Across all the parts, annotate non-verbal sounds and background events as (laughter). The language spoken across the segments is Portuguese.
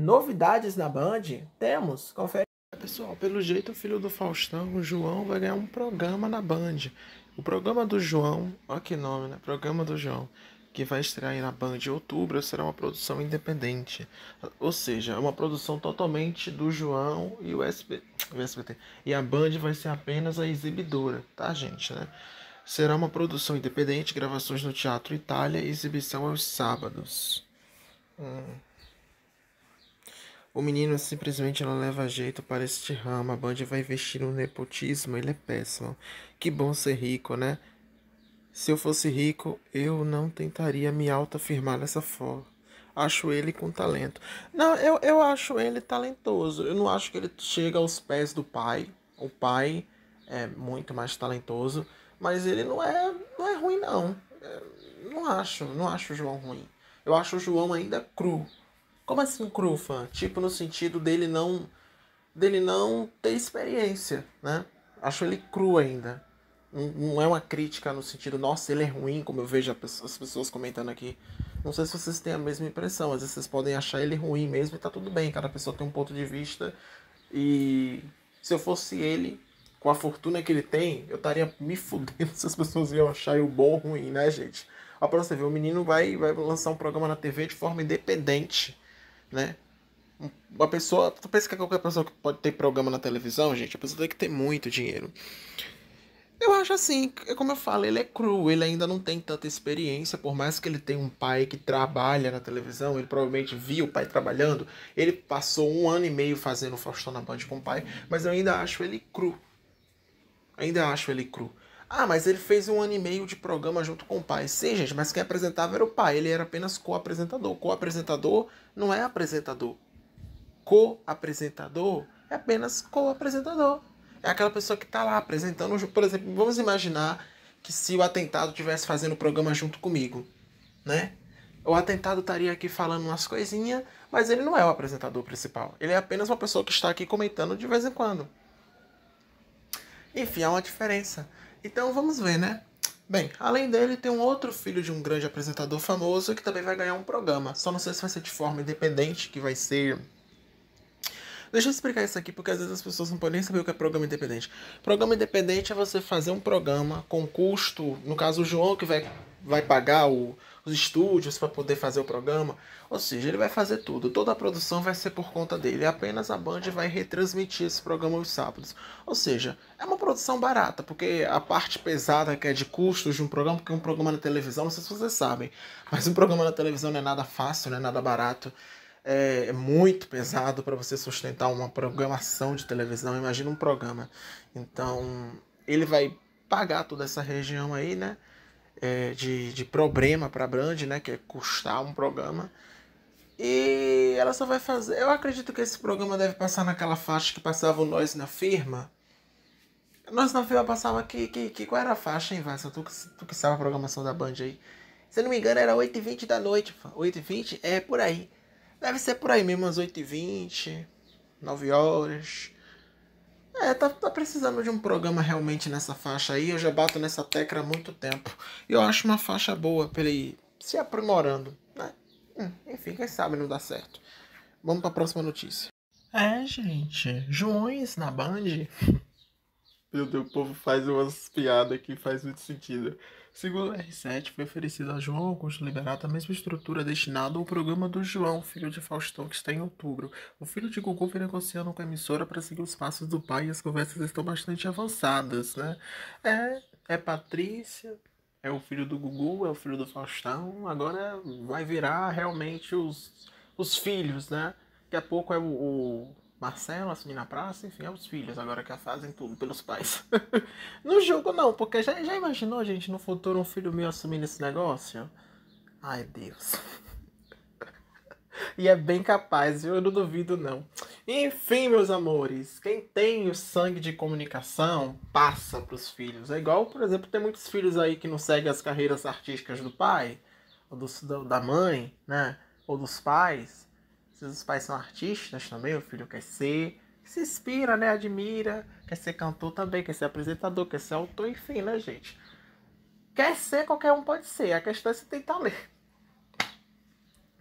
Novidades na Band? Temos, confere. Pessoal, pelo jeito o filho do Faustão, o João, vai ganhar um programa na Band. O programa do João, olha que nome, né? Programa do João, que vai estrear na Band em outubro, será uma produção independente. Ou seja, é uma produção totalmente do João e o SBT. O SBT. E a Band vai ser apenas a exibidora, tá, gente, né? Será uma produção independente, gravações no Teatro Itália e exibição aos sábados. Hum. O menino simplesmente não leva jeito para este ramo. A Band vai investir no nepotismo. Ele é péssimo. Que bom ser rico, né? Se eu fosse rico, eu não tentaria me autoafirmar dessa forma. Acho ele com talento. Não, eu, eu acho ele talentoso. Eu não acho que ele chega aos pés do pai. O pai é muito mais talentoso. Mas ele não é, não é ruim, não. É, não acho. Não acho o João ruim. Eu acho o João ainda cru. Como assim cru, fã? Tipo, no sentido dele não dele não ter experiência, né? Acho ele cru ainda. Não, não é uma crítica no sentido, nossa, ele é ruim, como eu vejo as pessoas comentando aqui. Não sei se vocês têm a mesma impressão. Às vezes vocês podem achar ele ruim mesmo e tá tudo bem. Cada pessoa tem um ponto de vista. E se eu fosse ele, com a fortuna que ele tem, eu estaria me fudendo (laughs) se as pessoas iam achar eu bom ou ruim, né, gente? Ó, pra você ver, o menino vai, vai lançar um programa na TV de forma independente né? Uma pessoa. Tu pensa que qualquer pessoa que pode ter programa na televisão, gente, a pessoa tem que ter muito dinheiro. Eu acho assim, é como eu falo, ele é cru, ele ainda não tem tanta experiência, por mais que ele tenha um pai que trabalha na televisão, ele provavelmente viu o pai trabalhando, ele passou um ano e meio fazendo Faustão na Band com o pai, mas eu ainda acho ele cru. Ainda acho ele cru. Ah, mas ele fez um ano e meio de programa junto com o pai. Sim, gente, mas quem apresentava era o pai. Ele era apenas co-apresentador. Co-apresentador não é apresentador. Co-apresentador é apenas co-apresentador. É aquela pessoa que está lá apresentando. Por exemplo, vamos imaginar que se o atentado estivesse fazendo o programa junto comigo, né? O atentado estaria aqui falando umas coisinhas, mas ele não é o apresentador principal. Ele é apenas uma pessoa que está aqui comentando de vez em quando. Enfim, há uma diferença. Então vamos ver, né? Bem, além dele, tem um outro filho de um grande apresentador famoso que também vai ganhar um programa. Só não sei se vai ser de forma independente, que vai ser. Deixa eu explicar isso aqui, porque às vezes as pessoas não podem nem saber o que é programa independente. Programa independente é você fazer um programa com custo. No caso, o João que vai, vai pagar o, os estúdios para poder fazer o programa. Ou seja, ele vai fazer tudo. Toda a produção vai ser por conta dele. Apenas a Band vai retransmitir esse programa aos sábados. Ou seja, é uma produção barata, porque a parte pesada que é de custos de um programa, porque um programa na televisão, não sei se vocês sabem, mas um programa na televisão não é nada fácil, não é nada barato. É, é muito pesado para você sustentar uma programação de televisão. Imagina um programa. Então, ele vai pagar toda essa região aí, né? é, de, de problema para a Brand, né? Que é custar um programa. E ela só vai fazer. Eu acredito que esse programa deve passar naquela faixa que passava o Nós na Firma. Nós na Firma passava que, que, que qual era a faixa, hein, Vassa? Tu, tu que sabe a programação da Band aí. Se eu não me engano, era 8h20 da noite. 8h20? É por aí. Deve ser por aí mesmo, umas 8h20, 9 horas. É, tá, tá precisando de um programa realmente nessa faixa aí. Eu já bato nessa tecla há muito tempo. E eu acho uma faixa boa pra ele ir se aprimorando. Né? Hum, enfim, quem sabe não dá certo. Vamos pra próxima notícia. É, gente. Joões na Band. (laughs) Meu Deus, o povo faz umas piadas que faz muito sentido. Segundo o R7, foi oferecido a João Augusto Liberato a mesma estrutura destinada ao programa do João, filho de Faustão, que está em outubro. O filho de Gugu vem negociando com a emissora para seguir os passos do pai e as conversas estão bastante avançadas, né? É, é Patrícia, é o filho do Gugu, é o filho do Faustão, agora vai virar realmente os, os filhos, né? Daqui a pouco é o, o Marcelo assumir na praça, enfim, é os filhos agora que fazem tudo pelos pais. (laughs) no jogo não, porque já, já imaginou, gente, no futuro um filho meu assumindo esse negócio? Ai, Deus. (laughs) e é bem capaz, viu? Eu não duvido não. Enfim, meus amores, quem tem o sangue de comunicação passa para os filhos. É igual, por exemplo, tem muitos filhos aí que não seguem as carreiras artísticas do pai, ou do, da mãe, né? Ou dos pais se os pais são artistas também, o filho quer ser, se inspira, né? Admira, quer ser cantor também, quer ser apresentador, quer ser autor, enfim, né, gente? Quer ser, qualquer um pode ser. A questão é se tem talento.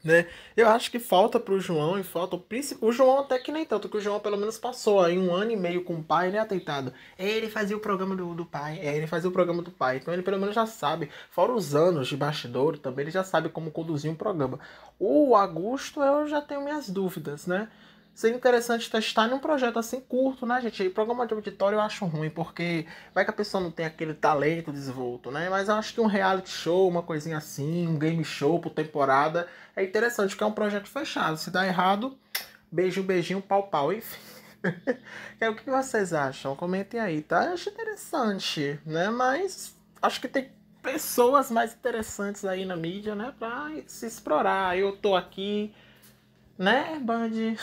Né? Eu acho que falta pro João e falta o príncipe. O João até que nem tanto, que o João pelo menos passou aí um ano e meio com o pai, né, atentado. Ele fazia o programa do, do pai, é, ele fazia o programa do pai. Então ele pelo menos já sabe, fora os anos de bastidor também, ele já sabe como conduzir um programa. O Augusto eu já tenho minhas dúvidas, né? Seria interessante testar num projeto assim curto, né, gente? E programa de auditório eu acho ruim, porque vai que a pessoa não tem aquele talento desenvolto, né? Mas eu acho que um reality show, uma coisinha assim, um game show por temporada, é interessante, porque é um projeto fechado. Se dá errado, beijo, beijinho, pau, pau, enfim. (laughs) o que vocês acham? Comentem aí, tá? Eu acho interessante, né? Mas acho que tem pessoas mais interessantes aí na mídia, né? Pra se explorar. Eu tô aqui, né, Band?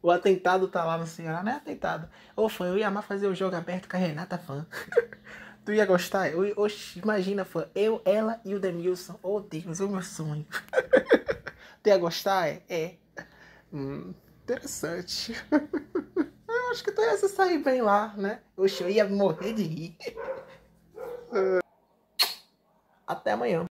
O atentado tá lá no Ceará, não é atentado. Ô fã, eu ia amar fazer o jogo aberto com a Renata fã. (laughs) tu ia gostar? Eu, oxe, imagina, fã. Eu, ela e o Demilson. Oh Deus, é o meu sonho. (laughs) tu ia gostar? É. é. Hum, interessante. (laughs) eu acho que tu ia se sair bem lá, né? Oxe, eu ia morrer de rir. Até amanhã.